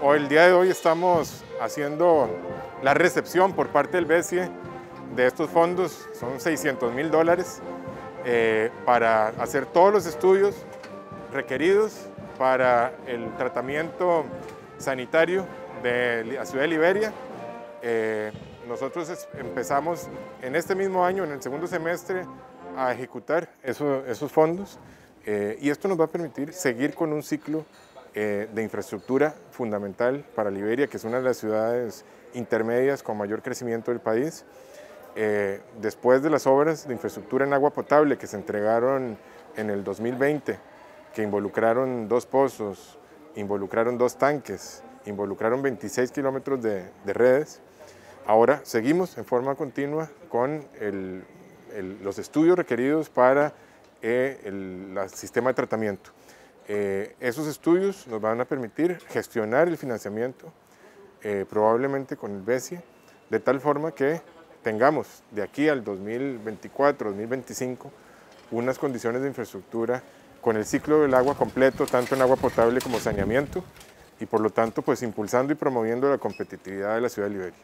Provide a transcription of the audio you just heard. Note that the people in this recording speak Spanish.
Hoy, el día de hoy estamos haciendo la recepción por parte del BESIE de estos fondos, son 600 mil dólares, eh, para hacer todos los estudios requeridos para el tratamiento sanitario de la ciudad de Liberia. Eh, nosotros empezamos en este mismo año, en el segundo semestre, a ejecutar esos fondos eh, y esto nos va a permitir seguir con un ciclo eh, de infraestructura fundamental para Liberia, que es una de las ciudades intermedias con mayor crecimiento del país. Eh, después de las obras de infraestructura en agua potable que se entregaron en el 2020, que involucraron dos pozos, involucraron dos tanques, involucraron 26 kilómetros de, redes, ahora seguimos en forma continua con los estudios requeridos para eh, el, sistema de tratamiento. Eh, esos estudios nos van a permitir gestionar el financiamiento, eh, probablemente con el BESIE, de tal forma que tengamos de aquí al 2024, 2025, unas condiciones de infraestructura con el ciclo del agua completo, tanto en agua potable como saneamiento, y por lo tanto pues impulsando y promoviendo la competitividad de la ciudad de Liberia.